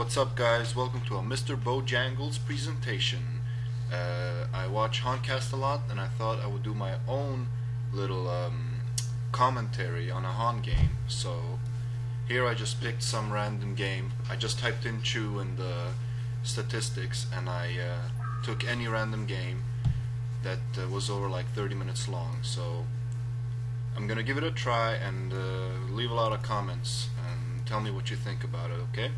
what's up guys? Welcome to a Mr. Bojangles presentation. Uh, I watch Honcast a lot and I thought I would do my own little um, commentary on a Hon game. So here I just picked some random game. I just typed in Chew in the statistics and I uh, took any random game that uh, was over like 30 minutes long. So I'm gonna give it a try and uh, leave a lot of comments and tell me what you think about it, okay?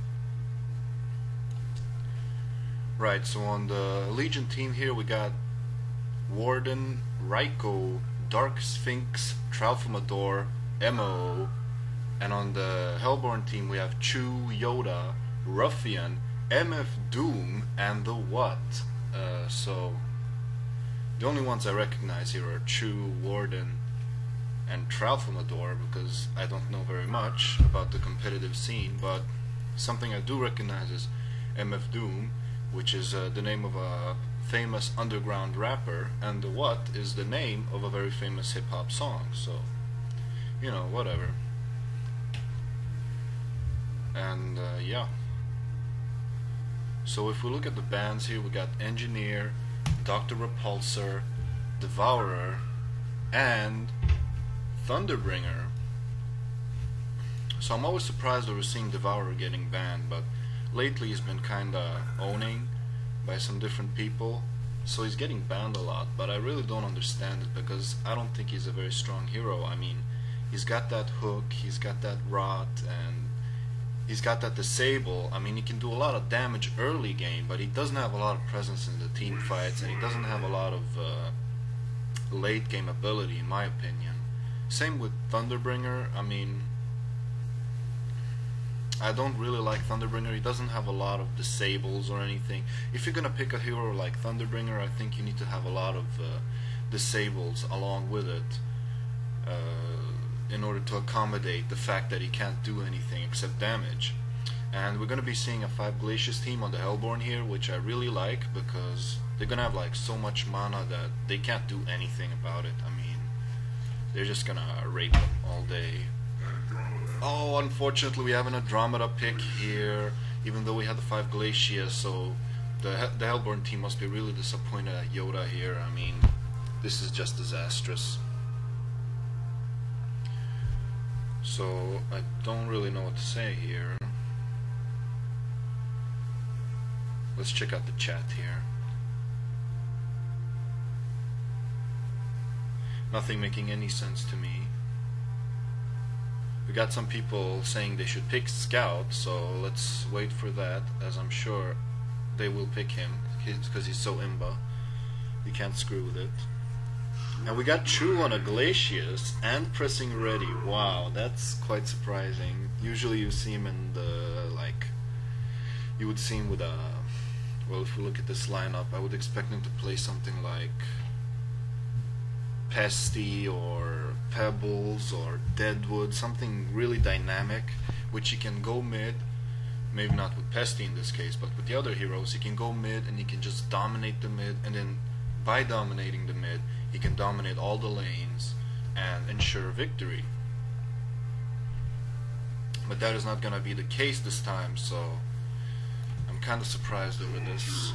Right, so on the Legion team here we got Warden, Raiko, Dark Sphinx, Tralfamador, Emo, and on the Hellborn team we have Chew, Yoda, Ruffian, MF Doom, and the What. Uh, so the only ones I recognize here are Chew, Warden, and Tralfamador because I don't know very much about the competitive scene, but something I do recognize is MF Doom which is uh, the name of a famous underground rapper, and the what is the name of a very famous hip hop song. So, you know, whatever. And uh, yeah. So if we look at the bands here, we got Engineer, Doctor Repulsor, Devourer, and Thunderbringer. So I'm always surprised over seeing Devourer getting banned, but lately he's been kinda owning by some different people so he's getting banned a lot but I really don't understand it because I don't think he's a very strong hero. I mean he's got that hook he's got that rot and he's got that disable. I mean he can do a lot of damage early game but he doesn't have a lot of presence in the team fights and he doesn't have a lot of uh, late game ability in my opinion. Same with Thunderbringer. I mean I don't really like Thunderbringer. He doesn't have a lot of disables or anything. If you're gonna pick a hero like Thunderbringer, I think you need to have a lot of uh, disables along with it uh, in order to accommodate the fact that he can't do anything except damage. And we're gonna be seeing a five Glacius team on the Hellborn here, which I really like because they're gonna have like so much mana that they can't do anything about it. I mean, they're just gonna rape them all day. Oh, unfortunately, we have an Andromeda pick here, even though we had the five Glacius, so the, the Hellborn team must be really disappointed at Yoda here. I mean, this is just disastrous. So, I don't really know what to say here. Let's check out the chat here. Nothing making any sense to me we got some people saying they should pick Scout, so let's wait for that, as I'm sure they will pick him, because he's so imba. You can't screw with it. And we got Chew on a Glacius and pressing ready. Wow, that's quite surprising. Usually you see him in the, like, you would see him with a, well, if we look at this lineup, I would expect him to play something like Pesty or Pebbles or Deadwood, something really dynamic, which he can go mid, maybe not with Pesty in this case, but with the other heroes, he can go mid and he can just dominate the mid, and then by dominating the mid, he can dominate all the lanes and ensure victory. But that is not going to be the case this time, so I'm kind of surprised over this.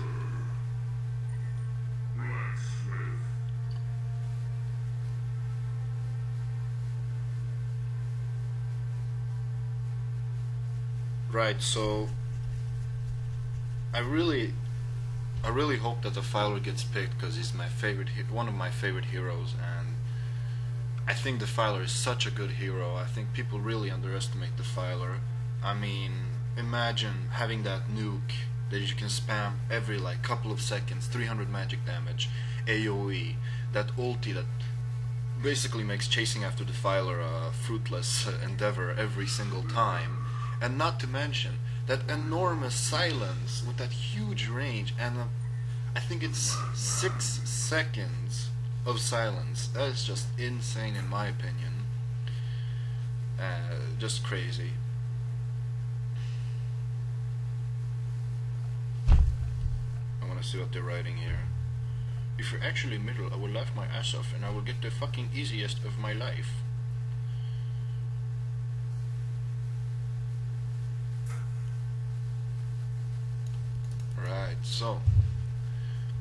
Right, so I really I really hope that Defiler gets picked because he's my favorite one of my favorite heroes and I think Defiler is such a good hero. I think people really underestimate Defiler. I mean, imagine having that nuke that you can spam every like couple of seconds, 300 magic damage, AoE, that ulti that basically makes chasing after Defiler a fruitless endeavor every single time and not to mention that enormous silence with that huge range and I think it's six seconds of silence. That is just insane in my opinion. Uh, just crazy. I want to see what they're writing here. If you're actually middle, I will laugh my ass off and I will get the fucking easiest of my life. So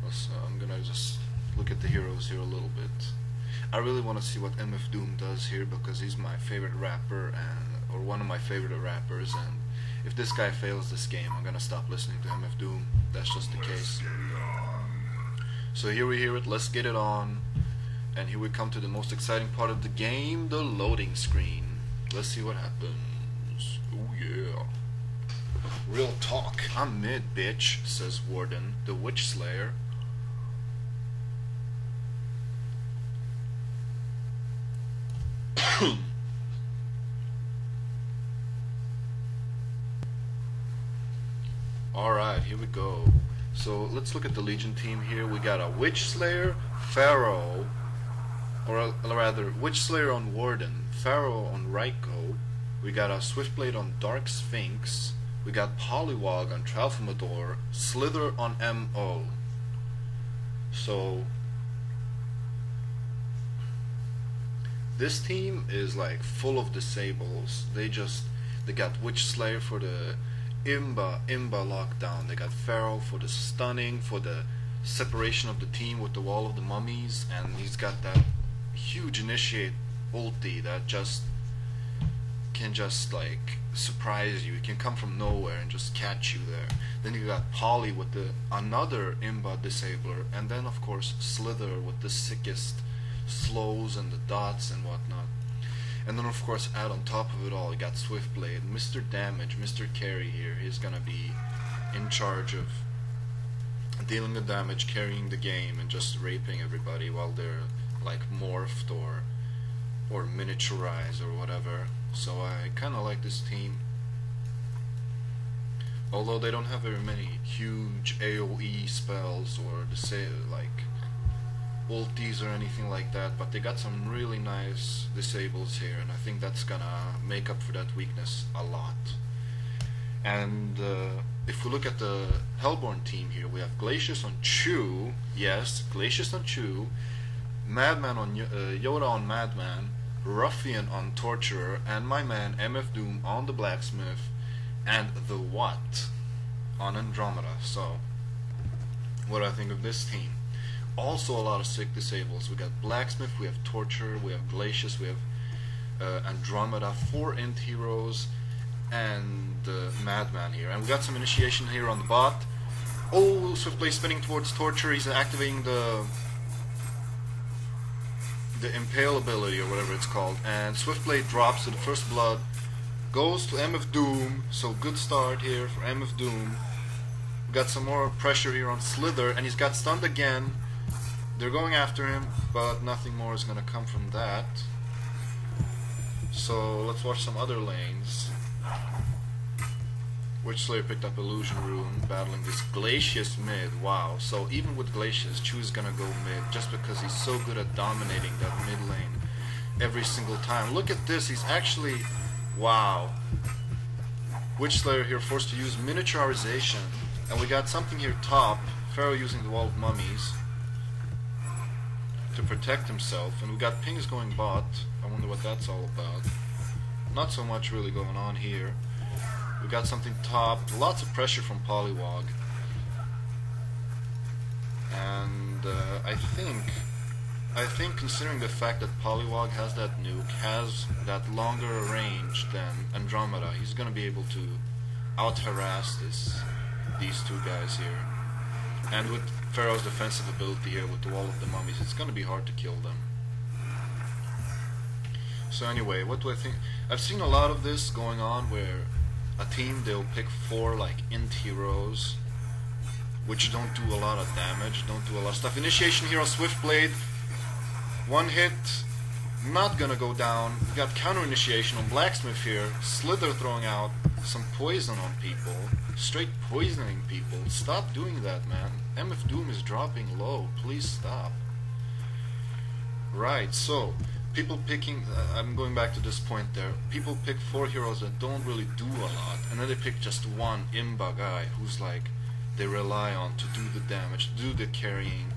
uh, I'm gonna just look at the heroes here a little bit. I really want to see what MF Doom does here because he's my favorite rapper and or one of my favorite rappers and if this guy fails this game I'm gonna stop listening to MF Doom. That's just the case. So here we hear it, let's get it on. And here we come to the most exciting part of the game, the loading screen. Let's see what happens. Real talk. I'm mid, bitch, says Warden, the Witch Slayer. Alright, here we go. So let's look at the Legion team here. We got a Witch Slayer, Pharaoh, or rather, Witch Slayer on Warden, Pharaoh on Raiko. We got a Swiftblade on Dark Sphinx. We got Pollywog on Tralfamador, Slither on Emo. So this team is like full of disables. They just they got Witch Slayer for the Imba Imba lockdown. They got Pharaoh for the stunning, for the separation of the team with the wall of the mummies, and he's got that huge initiate ulti that just can just like surprise you. It can come from nowhere and just catch you there. Then you got Polly with the another Imba disabler, and then of course Slither with the sickest slows and the dots and whatnot. And then of course add on top of it all, you got Swiftblade, Mr. Damage, Mr. Carry here. He's gonna be in charge of dealing the damage, carrying the game, and just raping everybody while they're like morphed or or miniaturized or whatever. So I kind of like this team. Although they don't have very many huge AoE spells or the say like ultis or anything like that, but they got some really nice disables here, and I think that's gonna make up for that weakness a lot. And uh, if we look at the Hellborn team here, we have Glacius on Chew, yes, Glacius on Chew, Madman on uh, Yoda on Madman, Ruffian on Torturer, and my man MF Doom on the Blacksmith, and the What on Andromeda. So, what do I think of this team? also a lot of sick disables. We got Blacksmith, we have Torture, we have Glacius, we have uh, Andromeda, four int heroes, and uh, Madman here. And we got some initiation here on the bot. Oh, Swiftblade spinning towards Torture. He's activating the the Impale ability or whatever it's called. And Swiftblade drops to the first blood, goes to MF Doom. So good start here for MF Doom. We got some more pressure here on Slither, and he's got stunned again. They're going after him, but nothing more is to come from that. So let's watch some other lanes. Witch Slayer picked up Illusion Rune, battling this Glacius mid. Wow. So even with Glacius, Chew's gonna go mid just because he's so good at dominating that mid lane every single time. Look at this. He's actually... Wow. Witch Slayer here forced to use miniaturization. And we got something here top. Pharaoh using the Wall of Mummies to protect himself. And we got pings going bot. I wonder what that's all about. Not so much really going on here. We got something top. Lots of pressure from Pollywog. And uh, I think, I think considering the fact that Pollywog has that nuke, has that longer range than Andromeda, he's gonna be able to out-harass this, these two guys here. And with Pharaoh's defensive ability here with the Wall of the Mummies, it's gonna be hard to kill them. So anyway, what do I think? I've seen a lot of this going on where a team they'll pick four like int heroes which don't do a lot of damage, don't do a lot of stuff. Initiation hero Swiftblade, one hit, not gonna go down. We got counter initiation on Blacksmith here, Slither throwing out some poison on people, straight poisoning people. Stop doing that, man. MF Doom is dropping low. Please stop. Right, so people picking. Uh, I'm going back to this point there. People pick four heroes that don't really do a lot, and then they pick just one Imba guy who's like they rely on to do the damage, do the carrying,